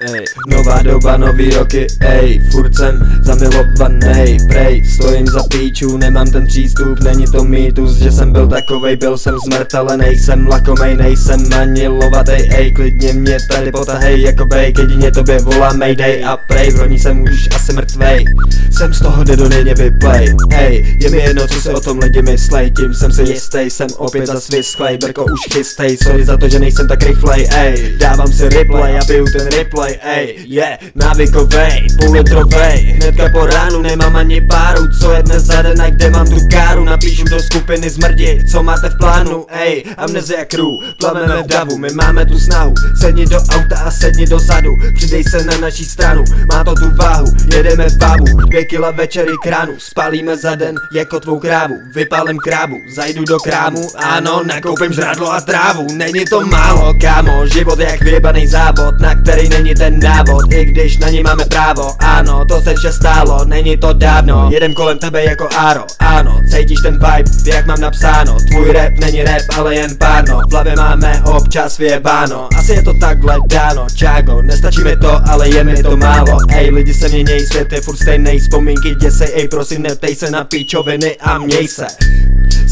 Ej, nová doba, nový roky, ej, furt jsem zamilovaný, prej, stojím za píču, nemám ten přístup, není to mýtus, že jsem byl takovej, byl jsem zmrt, ale nejsem lakomej, nejsem ani lovatej, ej, klidně mě tady potahej jako bej, jedině tobě volám mayday a prej, v roni jsem už asi mrtvej, jsem z toho, kde do denně vyplay, ej, je mi jedno, co se o tom lidi myslej, tím jsem si jistý, jsem opět za svisklej, brko už chystej, sorry za to, že nejsem tak rychlej, ej, dávám si replay a piju ten replay, ej, je, yeah, návykovej, půllitrovej, hnedka po ránu nemám ani páru, co je dnes za den a kde mám tu káru, napíšu do skupiny zmrdi, co máte v plánu, ej, amnezia crew, plaveme v davu, my máme tu snahu, sedni do auta a sedni dozadu, přidej se na naší stranu, má to tu váhu, jedeme v bavu, dvě kila večery kránu, spálíme za den jako tvou krávu, vypálím krávu, zajdu do krámu, ano, nakoupím žrádlo a trávu, není to málo, kámo, život je jak vyjebaný závod, na který není ten návod, i když na ní máme právo, ano, to se vše stálo, není to dávno, jedem kolem tebe jako áro, ano, cítíš ten vibe, jak mám napsáno, tvůj rap není rap, ale jen párno, v hlavě máme občas vyjebáno, asi je to takhle dáno, čágo, nestačí mi to, ale je mi to málo, ej, lidi se měněj, svět je furt stejnej, vzpomínky děsej, ej, prosím, neptej se na píčoviny a měj se.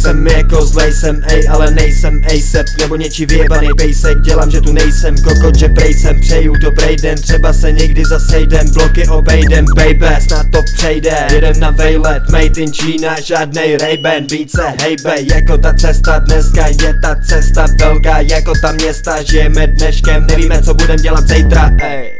Jsem jako zlej jsem, ej, ale nejsem ASAP Nebo něčí vyjebaný pejsek Dělám, že tu nejsem kokot, že prej jsem. Přeju dobrý den, třeba se někdy zasejdem. Bloky obejdem, baby, snad to přejde. Jedem na vejlet, made in China Žádnej Ray-Ban, více hejbe Jako ta cesta dneska je ta cesta velká Jako ta města, žijeme dneškem Nevíme, co budem dělat zítra, ej